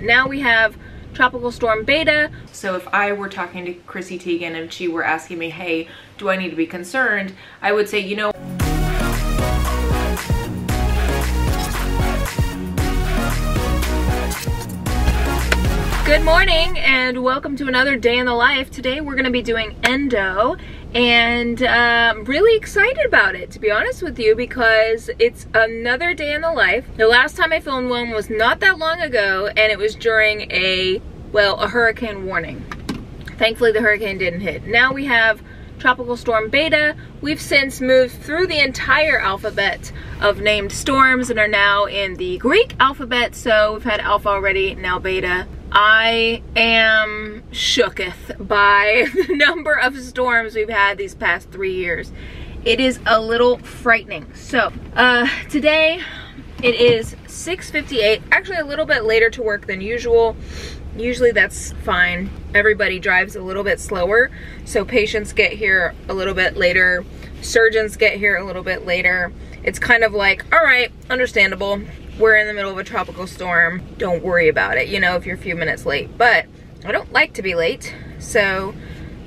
Now we have Tropical Storm Beta. So if I were talking to Chrissy Teigen and she were asking me, hey, do I need to be concerned? I would say, you know, Good morning and welcome to another day in the life. Today we're going to be doing endo and I'm really excited about it to be honest with you because it's another day in the life. The last time I filmed one was not that long ago and it was during a, well, a hurricane warning. Thankfully the hurricane didn't hit. Now we have Tropical Storm Beta. We've since moved through the entire alphabet of named storms and are now in the Greek alphabet. So we've had Alpha already, now Beta. I am shooketh by the number of storms we've had these past three years. It is a little frightening. So, uh, today it is 6.58, actually a little bit later to work than usual. Usually that's fine. Everybody drives a little bit slower, so patients get here a little bit later, surgeons get here a little bit later. It's kind of like, all right, understandable we're in the middle of a tropical storm. Don't worry about it, you know, if you're a few minutes late. But I don't like to be late. So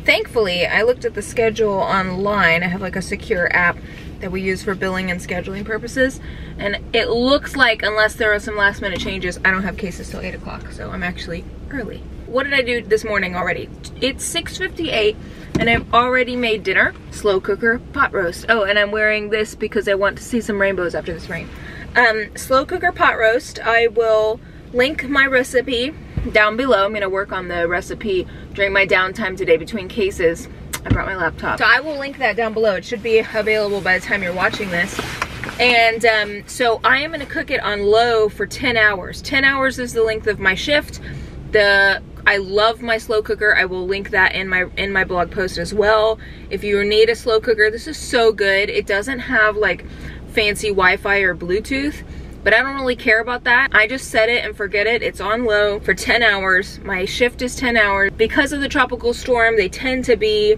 thankfully, I looked at the schedule online. I have like a secure app that we use for billing and scheduling purposes. And it looks like, unless there are some last minute changes, I don't have cases till 8 o'clock. So I'm actually early. What did I do this morning already? It's 6.58 and I've already made dinner. Slow cooker pot roast. Oh, and I'm wearing this because I want to see some rainbows after this rain. Um, slow cooker pot roast. I will link my recipe down below. I'm gonna work on the recipe during my downtime today between cases. I brought my laptop. So I will link that down below. It should be available by the time you're watching this. And um, so I am gonna cook it on low for 10 hours. 10 hours is the length of my shift. The I love my slow cooker. I will link that in my in my blog post as well. If you need a slow cooker, this is so good. It doesn't have like fancy Wi-Fi or Bluetooth but I don't really care about that. I just set it and forget it. It's on low for 10 hours. My shift is 10 hours. Because of the tropical storm, they tend to be,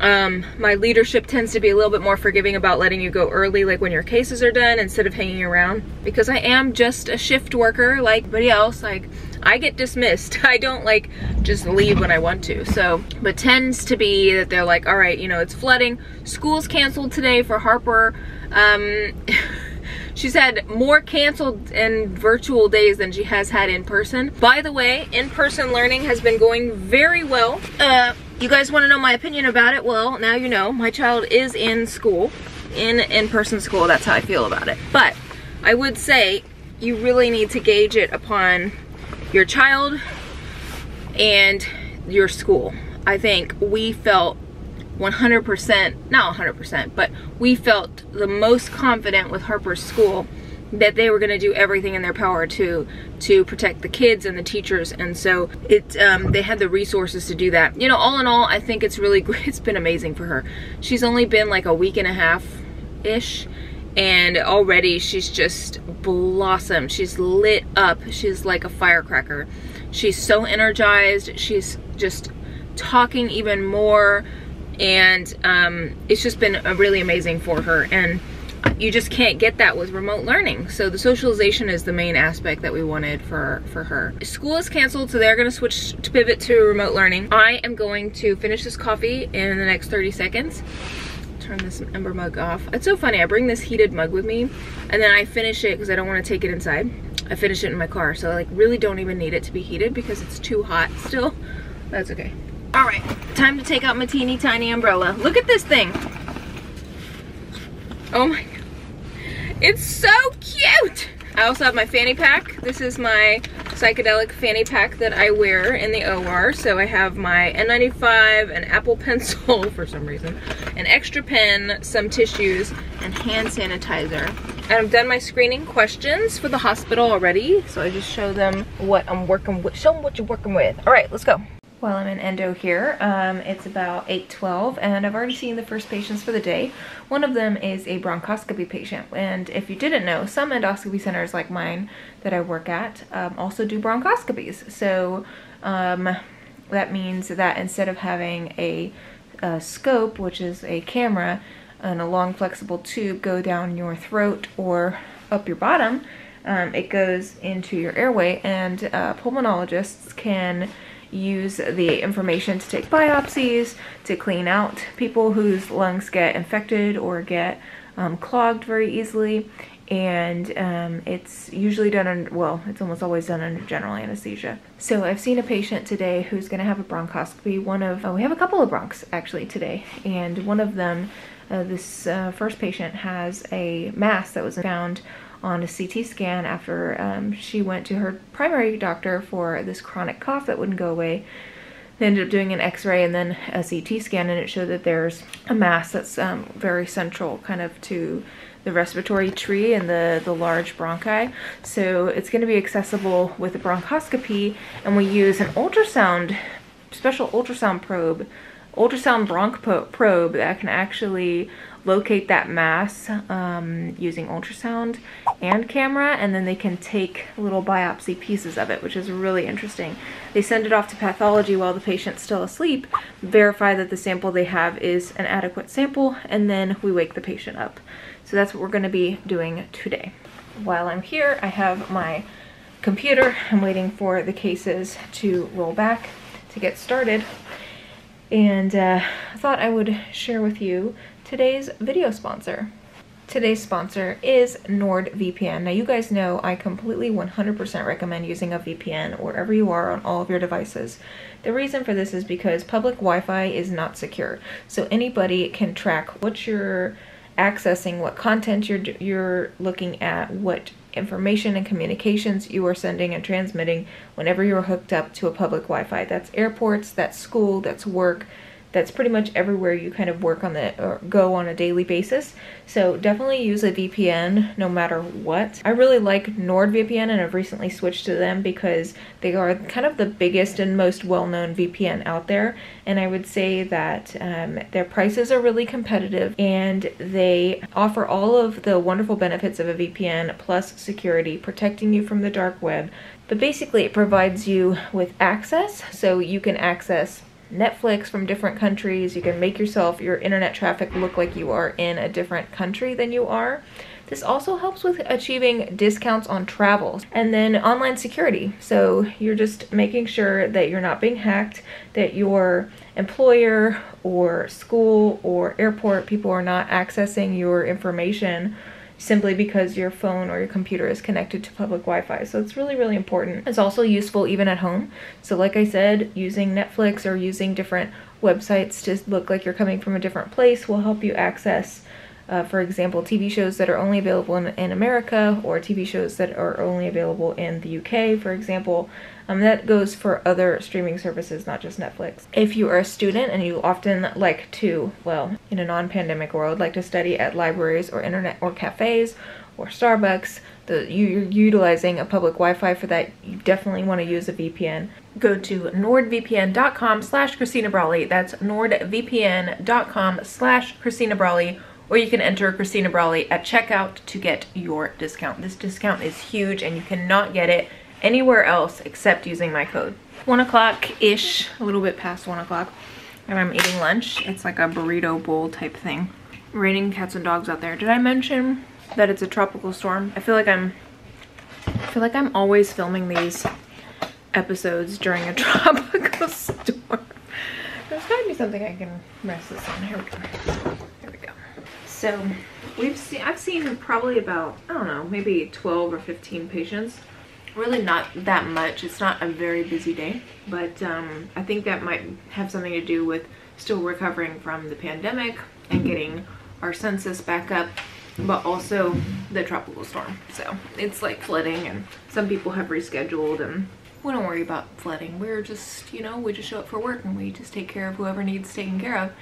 um, my leadership tends to be a little bit more forgiving about letting you go early, like when your cases are done, instead of hanging around. Because I am just a shift worker like everybody else. Like, I get dismissed. I don't like just leave when I want to. So, but tends to be that they're like, all right, you know, it's flooding. School's canceled today for Harper. Um, she's had more canceled and virtual days than she has had in person. By the way, in-person learning has been going very well. Uh, you guys want to know my opinion about it? Well, now you know. My child is in school, in in-person school. That's how I feel about it. But I would say you really need to gauge it upon your child and your school. I think we felt 100%, not 100%, but we felt the most confident with Harper's school that they were going to do everything in their power to to protect the kids and the teachers and so it um, they had the resources to do that. You know all in all I think it's really great it's been amazing for her. She's only been like a week and a half ish and already she's just blossomed. She's lit up. She's like a firecracker. She's so energized. She's just talking even more and um, it's just been really amazing for her. And you just can't get that with remote learning. So the socialization is the main aspect that we wanted for for her. School is canceled so they're going to switch to pivot to remote learning. I am going to finish this coffee in the next 30 seconds. Turn this ember mug off. It's so funny i bring this heated mug with me and then i finish it because i don't want to take it inside. I finish it in my car so i like really don't even need it to be heated because it's too hot still. That's okay all right, time to take out my teeny tiny umbrella. Look at this thing. Oh my God. It's so cute. I also have my fanny pack. This is my psychedelic fanny pack that I wear in the OR. So I have my N95, an Apple Pencil for some reason, an extra pen, some tissues, and hand sanitizer. And I've done my screening questions for the hospital already. So I just show them what I'm working with. Show them what you're working with. All right, let's go while I'm in endo here. Um, it's about 8.12 and I've already seen the first patients for the day. One of them is a bronchoscopy patient and if you didn't know, some endoscopy centers like mine that I work at um, also do bronchoscopies. So um, that means that instead of having a, a scope, which is a camera, and a long flexible tube go down your throat or up your bottom, um, it goes into your airway and uh, pulmonologists can use the information to take biopsies, to clean out people whose lungs get infected or get um, clogged very easily. And um, it's usually done, under, well, it's almost always done under general anesthesia. So I've seen a patient today who's gonna have a bronchoscopy. One of, oh, we have a couple of bronchs actually today. And one of them, uh, this uh, first patient has a mass that was found on a CT scan after um, she went to her primary doctor for this chronic cough that wouldn't go away. They ended up doing an x-ray and then a CT scan and it showed that there's a mass that's um, very central kind of to the respiratory tree and the, the large bronchi. So it's going to be accessible with a bronchoscopy and we use an ultrasound, special ultrasound probe, ultrasound bronch probe that can actually locate that mass um, using ultrasound and camera and then they can take little biopsy pieces of it which is really interesting. They send it off to pathology while the patient's still asleep, verify that the sample they have is an adequate sample and then we wake the patient up. So that's what we're going to be doing today. While I'm here I have my computer. I'm waiting for the cases to roll back to get started and uh, I thought I would share with you today's video sponsor. Today's sponsor is NordVPN. Now you guys know I completely 100% recommend using a VPN wherever you are on all of your devices. The reason for this is because public Wi-Fi is not secure. So anybody can track what you're accessing, what content you're, you're looking at, what information and communications you are sending and transmitting whenever you're hooked up to a public Wi-Fi. That's airports, that's school, that's work, that's pretty much everywhere you kind of work on the or go on a daily basis. So definitely use a VPN no matter what. I really like NordVPN and I've recently switched to them because they are kind of the biggest and most well-known VPN out there. And I would say that um, their prices are really competitive and they offer all of the wonderful benefits of a VPN plus security, protecting you from the dark web. But basically it provides you with access so you can access Netflix from different countries. You can make yourself, your internet traffic look like you are in a different country than you are. This also helps with achieving discounts on travel and then online security. So you're just making sure that you're not being hacked, that your employer or school or airport people are not accessing your information simply because your phone or your computer is connected to public Wi-Fi. So it's really, really important. It's also useful even at home. So like I said, using Netflix or using different websites to look like you're coming from a different place will help you access uh, for example, TV shows that are only available in, in, America or TV shows that are only available in the UK, for example. Um, that goes for other streaming services, not just Netflix. If you are a student and you often like to, well, in a non-pandemic world, like to study at libraries or internet or cafes or Starbucks, the, you're utilizing a public Wi-Fi for that, you definitely want to use a VPN. Go to nordvpn.com slash Kristina Braly. That's nordvpn.com slash Kristina Braly or you can enter Kristina Braly at checkout to get your discount. This discount is huge and you cannot get it anywhere else except using my code. One o'clock-ish, a little bit past one o'clock, and I'm eating lunch. It's like a burrito bowl type thing. Raining cats and dogs out there. Did I mention that it's a tropical storm? I feel like I'm, I feel like I'm always filming these episodes during a tropical storm. There's gotta be something I can rest this on. Here we go. So we've seen, I've seen probably about, I don't know, maybe 12 or 15 patients. Really not that much. It's not a very busy day, but um, I think that might have something to do with still recovering from the pandemic and getting our census back up but also the tropical storm. So it's like flooding and some people have rescheduled and we don't worry about flooding. We're just, you know, we just show up for work and we just take care of whoever needs taken care of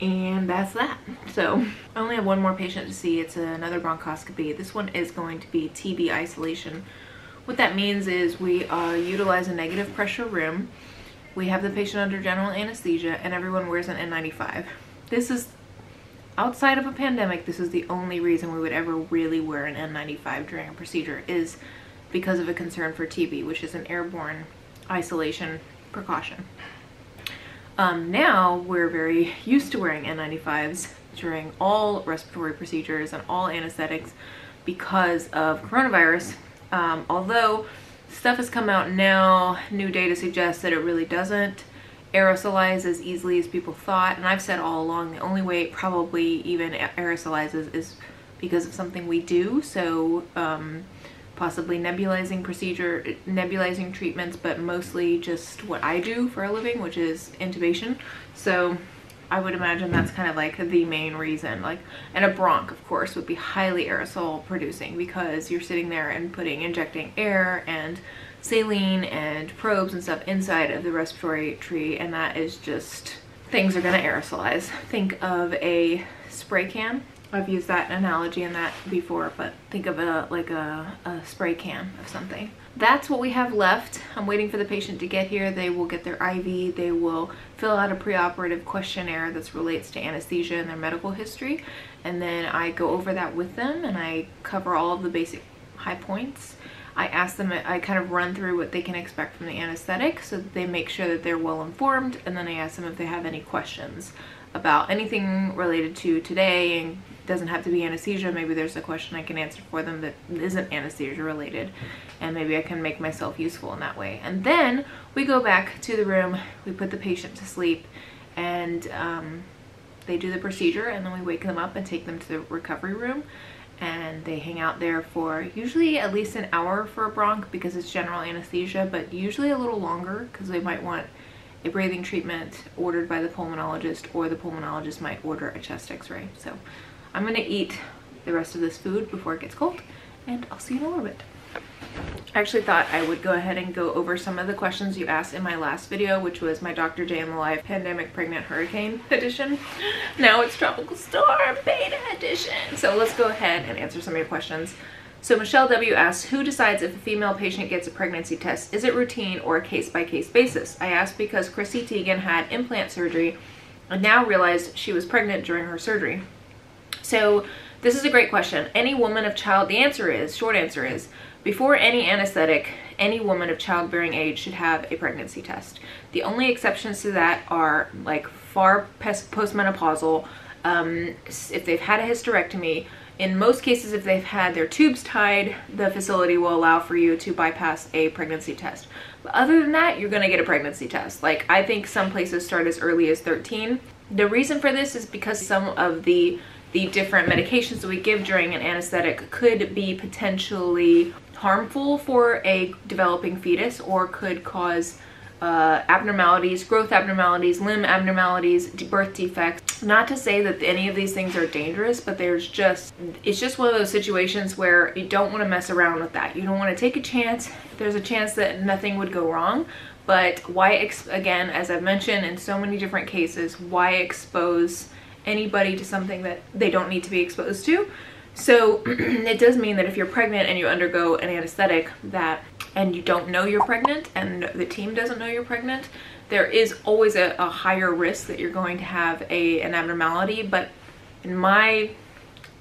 and that's that. So I only have one more patient to see. It's another bronchoscopy. This one is going to be TB isolation. What that means is we uh, utilize a negative pressure room. We have the patient under general anesthesia and everyone wears an N95. This is outside of a pandemic, this is the only reason we would ever really wear an N95 during a procedure is because of a concern for TB, which is an airborne isolation precaution. Um, now we're very used to wearing N95s during all respiratory procedures and all anesthetics because of coronavirus Um, although stuff has come out now, new data suggests that it really doesn't aerosolize as easily as people thought. And I've said all along, the only way it probably even aerosolizes is because of something we do. So um, possibly nebulizing procedure, nebulizing treatments, but mostly just what I do for a living, which is intubation. So I would imagine that's kind of like the main reason. Like, and a bronch, of course, would be highly aerosol producing because you're sitting there and putting, injecting air and saline and probes and stuff inside of the respiratory tree, and that is just, things are gonna aerosolize. Think of a spray can I've used that analogy in that before, but think of a like a, a spray can of something. That's what we have left. I'm waiting for the patient to get here. They will get their IV. They will fill out a preoperative questionnaire that relates to anesthesia and their medical history. And then I go over that with them and I cover all of the basic high points. I ask them, I kind of run through what they can expect from the anesthetic so that they make sure that they're well informed. And then I ask them if they have any questions about anything related to today and doesn't have to be anesthesia. Maybe there's a question I can answer for them that isn't anesthesia related and maybe I can make myself useful in that way. And then we go back to the room, we put the patient to sleep and um, they do the procedure and then we wake them up and take them to the recovery room and they hang out there for usually at least an hour for a bronch because it's general anesthesia, but usually a little longer because they might want a breathing treatment ordered by the pulmonologist or the pulmonologist might order a chest x-ray. So I'm gonna eat the rest of this food before it gets cold and I'll see you in a little bit. I actually thought I would go ahead and go over some of the questions you asked in my last video, which was my Dr. J the Life Pandemic Pregnant Hurricane edition. Now it's Tropical Storm Beta edition. So let's go ahead and answer some of your questions. So Michelle W asks, who decides if a female patient gets a pregnancy test? Is it routine or a case-by-case -case basis? I asked because Chrissy Teigen had implant surgery and now realized she was pregnant during her surgery. So this is a great question. Any woman of child, the answer is, short answer is, before any anesthetic, any woman of childbearing age should have a pregnancy test. The only exceptions to that are like far postmenopausal, um, if they've had a hysterectomy, in most cases, if they've had their tubes tied, the facility will allow for you to bypass a pregnancy test. But other than that, you're gonna get a pregnancy test. Like I think some places start as early as 13. The reason for this is because some of the the different medications that we give during an anesthetic could be potentially harmful for a developing fetus or could cause uh, abnormalities, growth abnormalities, limb abnormalities, birth defects. Not to say that any of these things are dangerous, but there's just, it's just one of those situations where you don't want to mess around with that. You don't want to take a chance. There's a chance that nothing would go wrong, but why, again, as I've mentioned in so many different cases, why expose anybody to something that they don't need to be exposed to? So it does mean that if you're pregnant and you undergo an anesthetic that and you don't know you're pregnant and the team doesn't know you're pregnant, there is always a, a higher risk that you're going to have a, an abnormality. But in my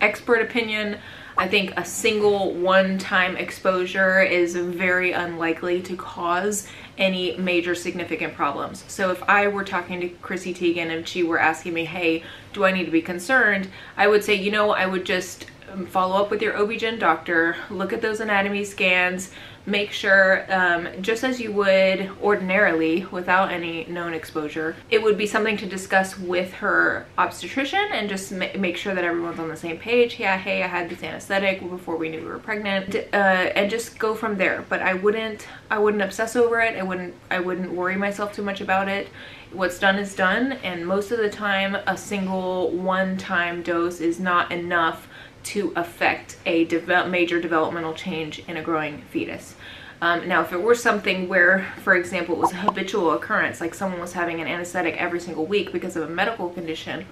expert opinion, I think a single one-time exposure is very unlikely to cause any major significant problems. So if I were talking to Chrissy Teigen and she were asking me, hey, do I need to be concerned? I would say, you know, I would just um, follow up with your OB-GYN doctor, look at those anatomy scans, make sure, um, just as you would ordinarily without any known exposure, it would be something to discuss with her obstetrician and just ma make sure that everyone's on the same page. Yeah, hey, I had this anesthetic before we knew we were pregnant, uh, and just go from there. But I wouldn't, I wouldn't obsess over it. I wouldn't, I wouldn't worry myself too much about it. What's done is done, and most of the time, a single one-time dose is not enough to affect a major developmental change in a growing fetus. Um, now, if it were something where, for example, it was a habitual occurrence, like someone was having an anesthetic every single week because of a medical condition,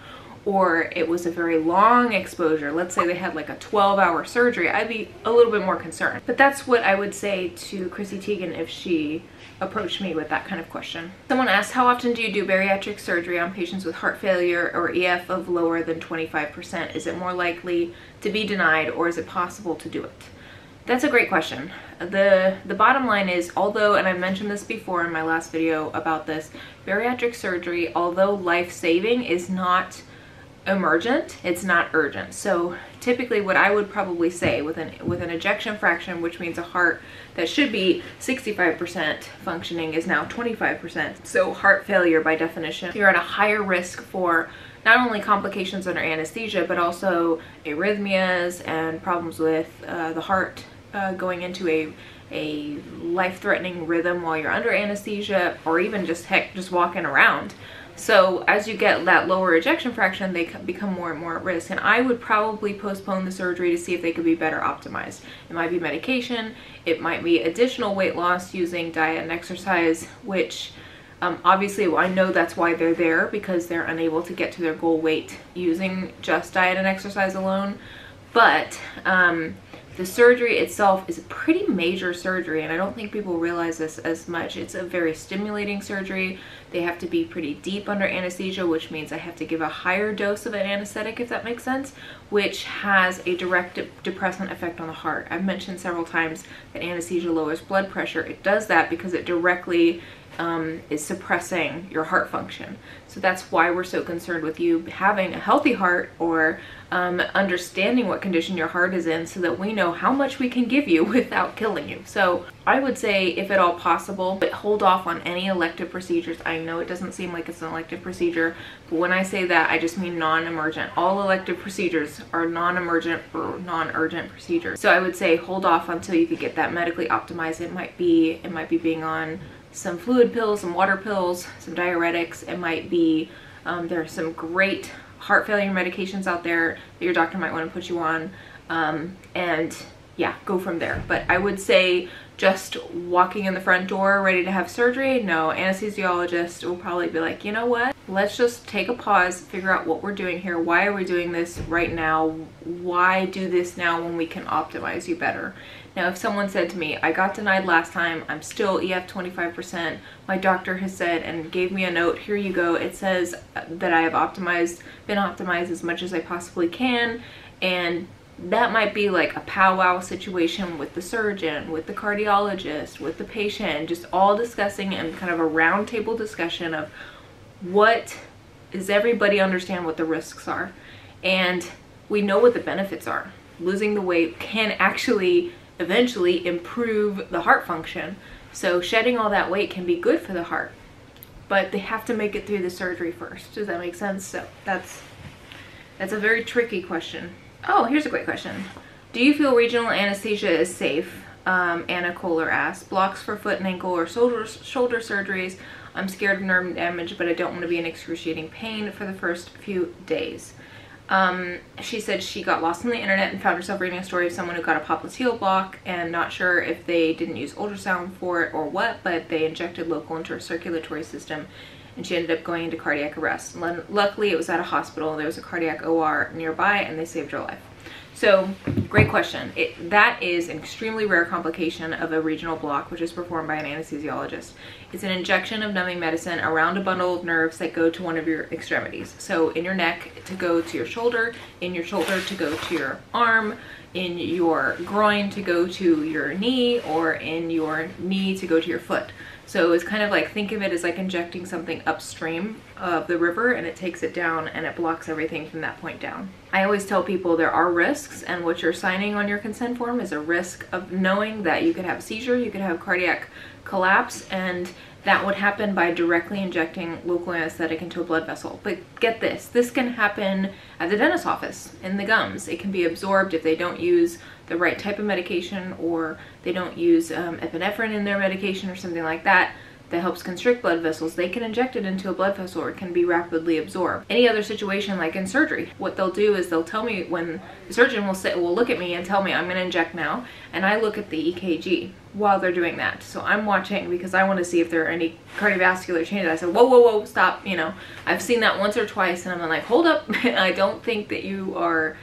or it was a very long exposure, let's say they had like a 12 hour surgery, I'd be a little bit more concerned. But that's what I would say to Chrissy Teigen if she approached me with that kind of question. Someone asked, how often do you do bariatric surgery on patients with heart failure or EF of lower than 25%? Is it more likely to be denied or is it possible to do it? That's a great question. The, the bottom line is, although, and I mentioned this before in my last video about this, bariatric surgery, although life-saving, is not emergent, it's not urgent. So typically what I would probably say with an, with an ejection fraction, which means a heart that should be 65% functioning is now 25%. So heart failure by definition, you're at a higher risk for not only complications under anesthesia, but also arrhythmias and problems with uh, the heart uh, going into a a life-threatening rhythm while you're under anesthesia or even just heck just walking around so as you get that lower ejection fraction, they become more and more at risk. And I would probably postpone the surgery to see if they could be better optimized. It might be medication, it might be additional weight loss using diet and exercise, which um, obviously I know that's why they're there because they're unable to get to their goal weight using just diet and exercise alone. But um, the surgery itself is a pretty major surgery and I don't think people realize this as much. It's a very stimulating surgery. They have to be pretty deep under anesthesia, which means I have to give a higher dose of an anesthetic, if that makes sense, which has a direct depressant effect on the heart. I've mentioned several times that anesthesia lowers blood pressure. It does that because it directly um, is suppressing your heart function. So that's why we're so concerned with you having a healthy heart or um, understanding what condition your heart is in so that we know how much we can give you without killing you. So I would say if at all possible, but hold off on any elective procedures. I know it doesn't seem like it's an elective procedure, but when I say that, I just mean non-emergent. All elective procedures are non-emergent or non-urgent procedures. So I would say hold off until you could get that medically optimized. It might be, it might be being on some fluid pills, some water pills, some diuretics. It might be, um, there are some great heart failure medications out there that your doctor might want to put you on. Um, and yeah, go from there. But I would say just walking in the front door ready to have surgery, no, anesthesiologist will probably be like, you know what? Let's just take a pause, figure out what we're doing here. Why are we doing this right now? Why do this now when we can optimize you better? Now, if someone said to me, I got denied last time, I'm still EF 25%, my doctor has said and gave me a note, here you go, it says that I have optimized, been optimized as much as I possibly can, and that might be like a powwow situation with the surgeon, with the cardiologist, with the patient, just all discussing and kind of a roundtable discussion of what does everybody understand what the risks are. And we know what the benefits are. Losing the weight can actually eventually improve the heart function. So shedding all that weight can be good for the heart, but they have to make it through the surgery first. Does that make sense? So that's, that's a very tricky question. Oh, here's a great question. Do you feel regional anesthesia is safe? Um, Anna Kohler asked. Blocks for foot and ankle or shoulder, shoulder surgeries. I'm scared of nerve damage, but I don't want to be in excruciating pain for the first few days. Um, she said she got lost on the internet and found herself reading a story of someone who got a popliteal block and not sure if they didn't use ultrasound for it or what, but they injected local into her circulatory system and she ended up going into cardiac arrest. Luckily, it was at a hospital. There was a cardiac OR nearby and they saved her life. So, great question. It, that is an extremely rare complication of a regional block, which is performed by an anesthesiologist. It's an injection of numbing medicine around a bundle of nerves that go to one of your extremities. So in your neck to go to your shoulder, in your shoulder to go to your arm, in your groin to go to your knee, or in your knee to go to your foot. So it's kind of like, think of it as like injecting something upstream of the river and it takes it down and it blocks everything from that point down. I always tell people there are risks and what you're signing on your consent form is a risk of knowing that you could have seizure, you could have cardiac collapse, and that would happen by directly injecting local anesthetic into a blood vessel. But get this, this can happen at the dentist's office, in the gums. It can be absorbed if they don't use the right type of medication or they don't use um, epinephrine in their medication or something like that that helps constrict blood vessels, they can inject it into a blood vessel or it can be rapidly absorbed. Any other situation like in surgery, what they'll do is they'll tell me when the surgeon will say, will look at me and tell me I'm gonna inject now and I look at the EKG while they're doing that. So I'm watching because I want to see if there are any cardiovascular changes. I said, whoa, whoa, whoa, stop. You know, I've seen that once or twice and I'm like, hold up. I don't think that you are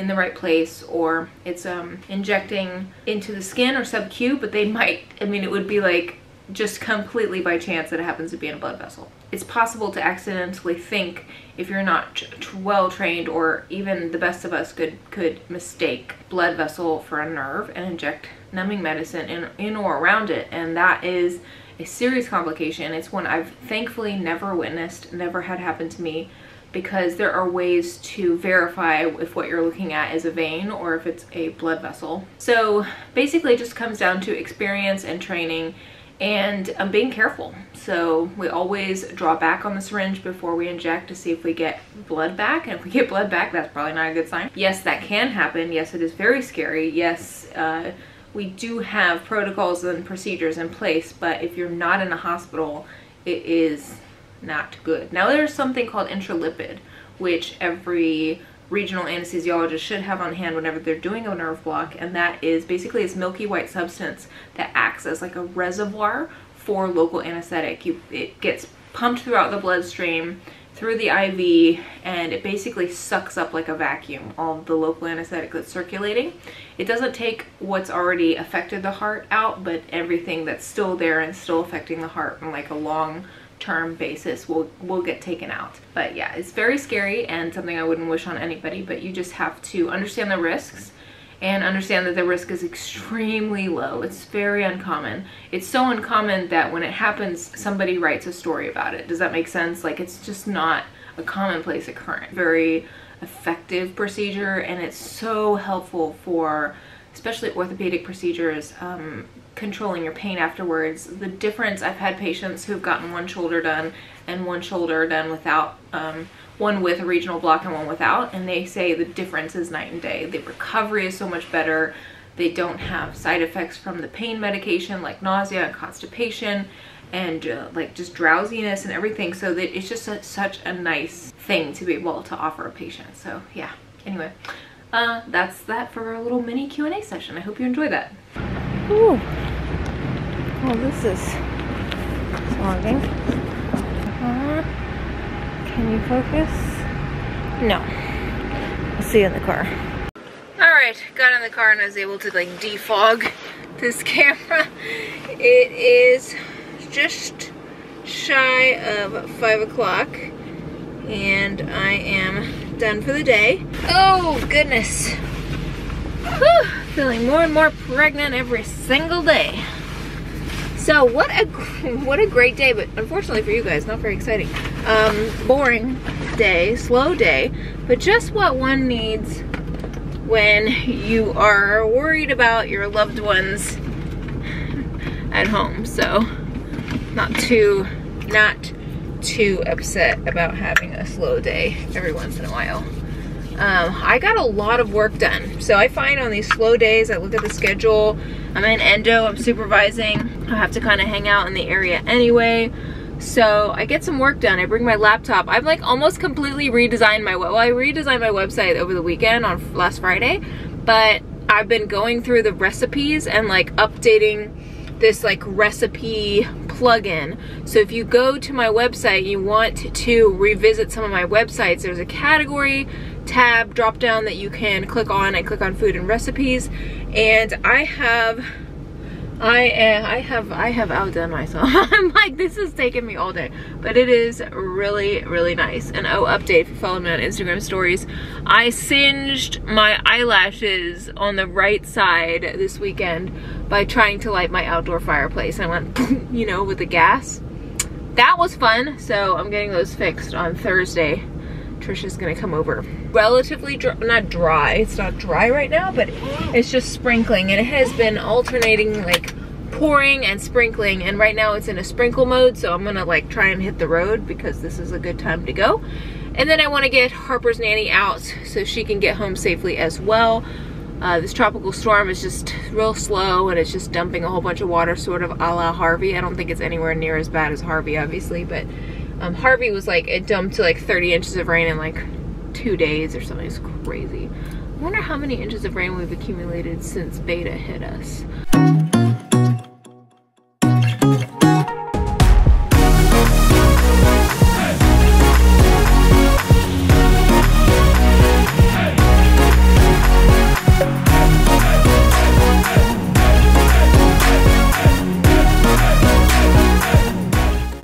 in the right place or it's um, injecting into the skin or sub-Q, but they might, I mean, it would be like just completely by chance that it happens to be in a blood vessel. It's possible to accidentally think if you're not well trained or even the best of us could could mistake blood vessel for a nerve and inject numbing medicine in, in or around it and that is a serious complication. It's one I've thankfully never witnessed, never had happen to me, because there are ways to verify if what you're looking at is a vein or if it's a blood vessel. So basically it just comes down to experience and training and I'm being careful. So we always draw back on the syringe before we inject to see if we get blood back. And if we get blood back, that's probably not a good sign. Yes, that can happen. Yes, it is very scary. Yes, uh, we do have protocols and procedures in place, but if you're not in a hospital, it is not good. Now there's something called intralipid, which every regional anesthesiologist should have on hand whenever they're doing a nerve block and that is basically this milky white substance that acts as like a reservoir for local anesthetic. You, it gets pumped throughout the bloodstream through the IV and it basically sucks up like a vacuum all the local anesthetic that's circulating. It doesn't take what's already affected the heart out but everything that's still there and still affecting the heart in like a long term basis will will get taken out. But yeah it's very scary and something i wouldn't wish on anybody but you just have to understand the risks and understand that the risk is extremely low. It's very uncommon. It's so uncommon that when it happens somebody writes a story about it. Does that make sense? Like it's just not a commonplace occurrence. Very effective procedure and it's so helpful for especially orthopedic procedures um, controlling your pain afterwards. The difference, I've had patients who've gotten one shoulder done and one shoulder done without, um, one with a regional block and one without, and they say the difference is night and day. The recovery is so much better. They don't have side effects from the pain medication like nausea and constipation and uh, like just drowsiness and everything. So that it's just a, such a nice thing to be able to offer a patient. So yeah, anyway, uh, that's that for our little mini Q&A session. I hope you enjoy that. Ooh. Oh, this is logging. Uh, can you focus? No. I'll see you in the car. All right, got in the car and I was able to like defog this camera. It is just shy of five o'clock and I am done for the day. Oh goodness. Whew, feeling more and more pregnant every single day. So what a what a great day, but unfortunately for you guys, not very exciting. Um, boring day, slow day, but just what one needs when you are worried about your loved ones at home. So not too not too upset about having a slow day every once in a while. Um, I got a lot of work done. So I find on these slow days, I look at the schedule, I'm in endo, I'm supervising, I have to kind of hang out in the area anyway. So I get some work done. I bring my laptop. I've like almost completely redesigned my, well, I redesigned my website over the weekend on last Friday, but I've been going through the recipes and like updating this like recipe plugin. So if you go to my website, you want to revisit some of my websites, there's a category tab drop down that you can click on. I click on food and recipes and I have I uh, I have I have outdone myself. I'm like this is taking me all day, but it is really really nice. And oh, update if you follow me on Instagram stories, I singed my eyelashes on the right side this weekend by trying to light my outdoor fireplace. I went, you know, with the gas. That was fun. So I'm getting those fixed on Thursday. Trisha's gonna come over. Relatively dry, not dry, it's not dry right now, but it's just sprinkling and it has been alternating like pouring and sprinkling and right now it's in a sprinkle mode so I'm gonna like try and hit the road because this is a good time to go. And then I wanna get Harper's nanny out so she can get home safely as well. Uh, this tropical storm is just real slow and it's just dumping a whole bunch of water sort of a la Harvey. I don't think it's anywhere near as bad as Harvey obviously, but um, Harvey was like, it dumped to like 30 inches of rain in like two days or something. It's crazy. I wonder how many inches of rain we've accumulated since Beta hit us.